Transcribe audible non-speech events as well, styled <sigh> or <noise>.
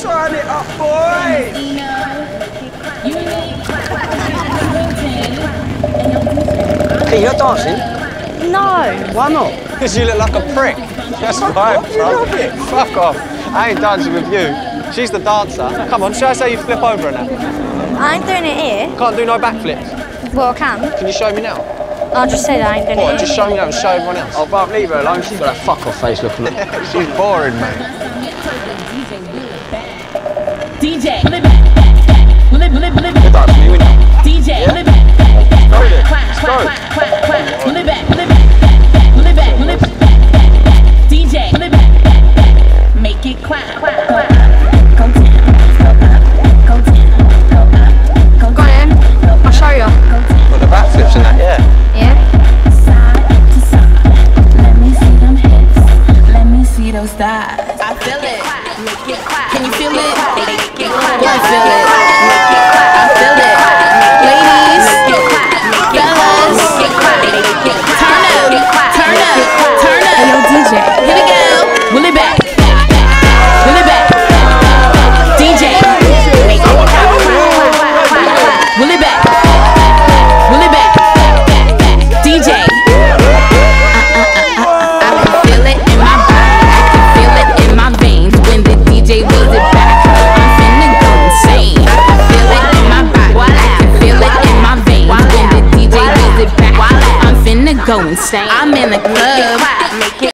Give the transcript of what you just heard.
Turn it up, boy! Hey, you're dancing? No. Why not? <laughs> Because you look like a prick. That's right, off, bro. Fuck off. I ain't dancing with you. She's the dancer. Come on, show us how you flip over and that. I ain't doing it here. Can't do no backflips. Well, I can. Can you show me now? I'll just say that I ain't doing What, it just here. show me now and show everyone else. Oh, but leave her alone. She's got that fuck off face looking at <laughs> She's boring, mate. DJ, pull it back, back, back. Pull it, pull it, pull it back. Dance for you, innit? DJ, pull it back, back, back. Go then. Quack, Let's quack, go. quack, quack, quack. Pull it back, pull it back, back, back. Pull it back, pull it back, back, back. DJ, pull it back, back, back. Make it quack, quack, quack. Go down, go up, go down, go up, go Go on then. I'll show you. Well, the backflips and that, yeah. Yeah? side to side. Let me see them hips. Let me see those thighs. I feel it. Can you feel it? Can you feel it. Go insane. I'm in the club.